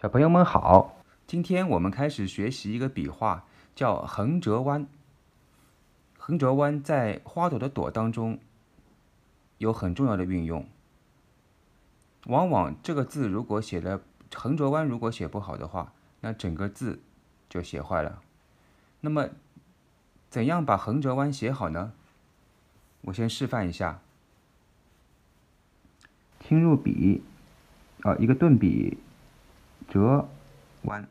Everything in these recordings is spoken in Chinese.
小朋友们好，今天我们开始学习一个笔画，叫横折弯。横折弯在花朵的“朵”当中有很重要的运用。往往这个字如果写的横折弯如果写不好的话，那整个字就写坏了。那么，怎样把横折弯写好呢？我先示范一下：轻入笔，啊，一个顿笔。折弯，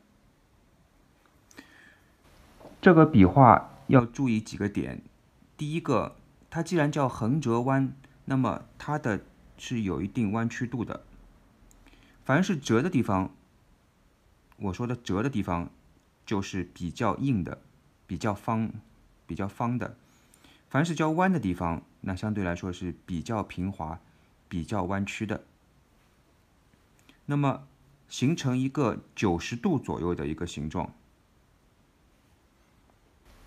这个笔画要注意几个点。第一个，它既然叫横折弯，那么它的是有一定弯曲度的。凡是折的地方，我说的折的地方，就是比较硬的、比较方、比较方的；凡是叫弯的地方，那相对来说是比较平滑、比较弯曲的。那么。形成一个九十度左右的一个形状。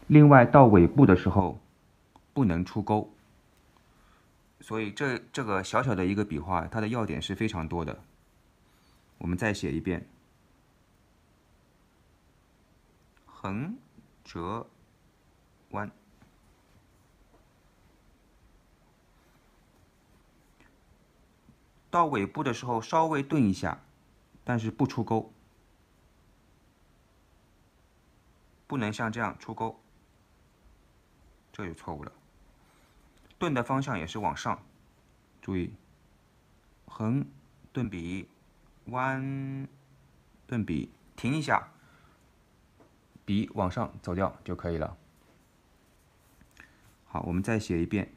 另外，到尾部的时候不能出钩。所以，这这个小小的一个笔画，它的要点是非常多的。我们再写一遍：横折弯。到尾部的时候，稍微顿一下。但是不出钩，不能像这样出钩，这就错误了。顿的方向也是往上，注意，横顿笔，弯顿笔，停一下，笔往上走掉就可以了。好，我们再写一遍，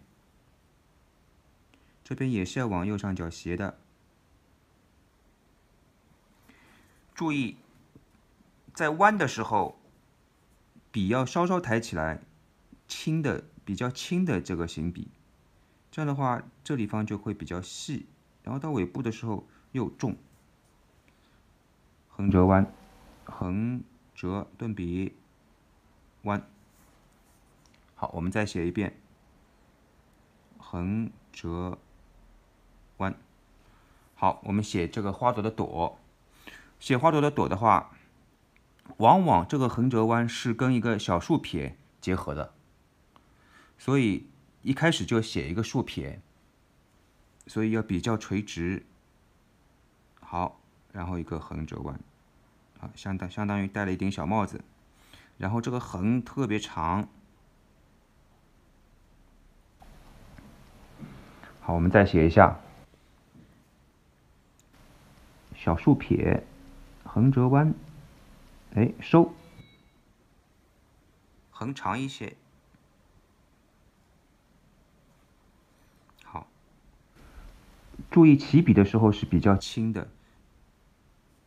这边也是要往右上角斜的。注意，在弯的时候，笔要稍稍抬起来，轻的比较轻的这个行笔，这样的话，这地方就会比较细，然后到尾部的时候又重。横折弯，横折顿笔，弯。好，我们再写一遍，横折弯。好，我们写这个花朵的朵。写花朵的朵的话，往往这个横折弯是跟一个小竖撇结合的，所以一开始就写一个竖撇，所以要比较垂直。好，然后一个横折弯，好，相当相当于戴了一顶小帽子，然后这个横特别长。好，我们再写一下小竖撇。横折弯，哎，收，横长一些，好，注意起笔的时候是比较轻的，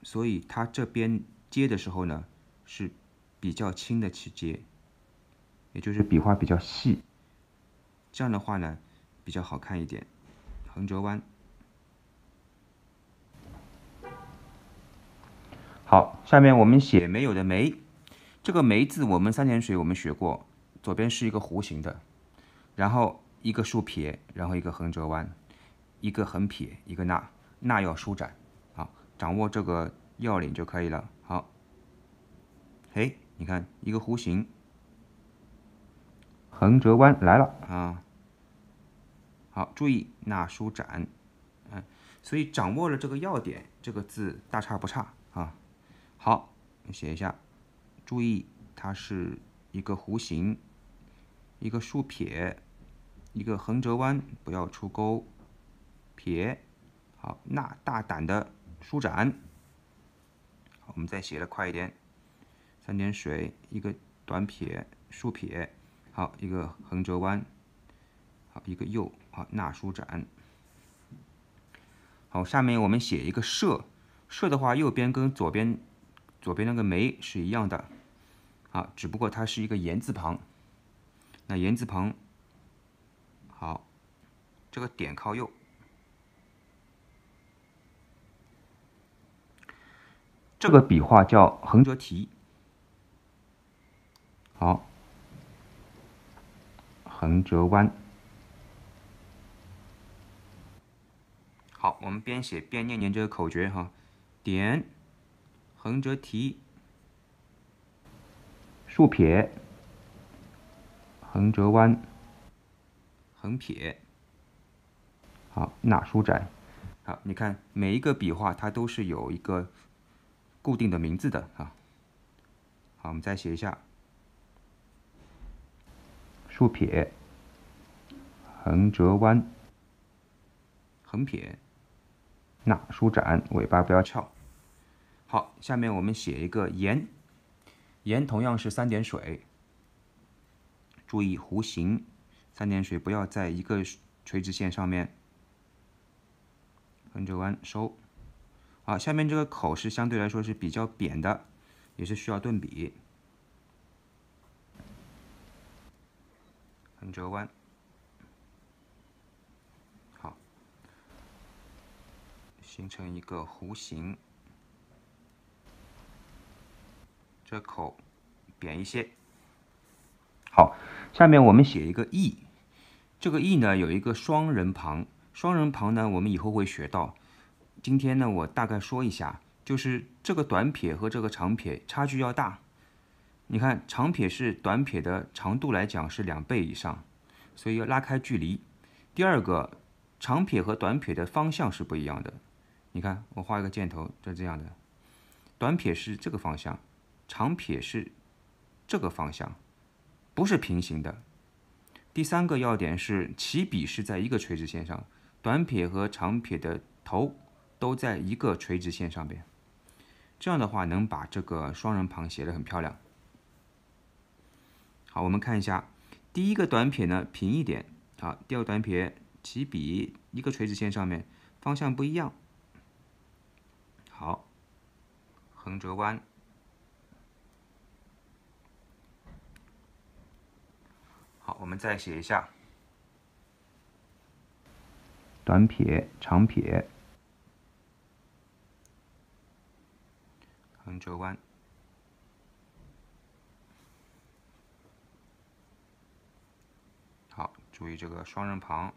所以它这边接的时候呢是比较轻的去接，也就是笔画比较细，这样的话呢比较好看一点，横折弯。好，下面我们写没有的没，这个没字我们三点水我们学过，左边是一个弧形的，然后一个竖撇，然后一个横折弯，一个横撇，一个捺，捺要舒展，好，掌握这个要领就可以了。好，嘿，你看一个弧形，横折弯来了啊，好，注意捺舒展，嗯，所以掌握了这个要点，这个字大差不差啊。好，写一下，注意它是一个弧形，一个竖撇，一个横折弯，不要出钩，撇，好，捺大胆的舒展。好，我们再写的快一点，三点水，一个短撇，竖撇，好，一个横折弯，好，一个右，好，捺舒展。好，下面我们写一个射，射的话，右边跟左边。左边那个梅是一样的，啊，只不过它是一个言字旁。那言字旁，好，这个点靠右。这个笔画叫横折提，好，横折弯。好，我们边写边念念这个口诀哈，点。横折提，竖撇，横折弯，横撇。好，捺舒展。好，你看每一个笔画它都是有一个固定的名字的啊。好，我们再写一下：竖撇，横折弯，横撇，捺舒展，尾巴不要翘。好，下面我们写一个盐”，“盐同样是三点水，注意弧形，三点水不要在一个垂直线上面，横折弯收。好，下面这个口是相对来说是比较扁的，也是需要顿笔，横折弯，好，形成一个弧形。这口扁一些。好，下面我们写一个 “e”。这个 “e” 呢有一个双人旁，双人旁呢我们以后会学到。今天呢我大概说一下，就是这个短撇和这个长撇差距要大。你看长撇是短撇的长度来讲是两倍以上，所以要拉开距离。第二个，长撇和短撇的方向是不一样的。你看我画一个箭头，就这样的，短撇是这个方向。长撇是这个方向，不是平行的。第三个要点是起笔是在一个垂直线上，短撇和长撇的头都在一个垂直线上边。这样的话能把这个双人旁写得很漂亮。好，我们看一下第一个短撇呢平一点，好，第二短撇起笔一个垂直线上面，方向不一样。好，横折弯。好，我们再写一下短撇、长撇、横折弯。好，注意这个双人旁、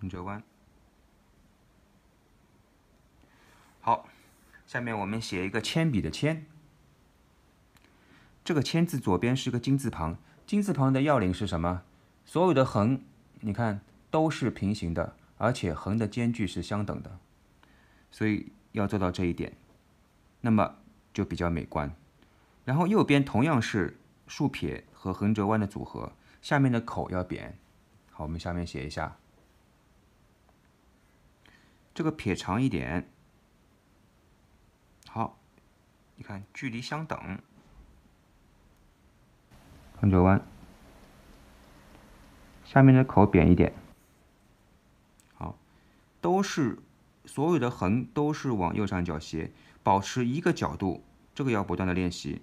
横折弯。好，下面我们写一个铅笔的“铅”，这个“铅”字左边是个金字旁。金字旁的要领是什么？所有的横，你看都是平行的，而且横的间距是相等的，所以要做到这一点，那么就比较美观。然后右边同样是竖撇和横折弯的组合，下面的口要扁。好，我们下面写一下，这个撇长一点。好，你看距离相等。横折弯，下面的口扁一点。好，都是所有的横都是往右上角斜，保持一个角度，这个要不断的练习。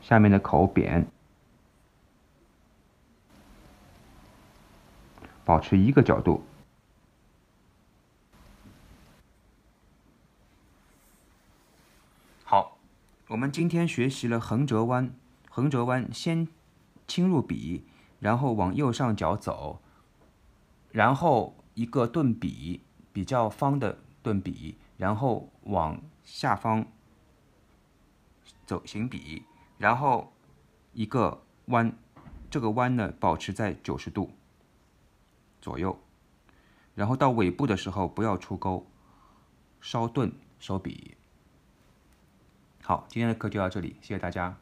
下面的口扁，保持一个角度。我今天学习了横折弯，横折弯先轻入笔，然后往右上角走，然后一个顿笔，比较方的顿笔，然后往下方走行笔，然后一个弯，这个弯呢保持在九十度左右，然后到尾部的时候不要出钩，稍顿收笔。好，今天的课就到这里，谢谢大家。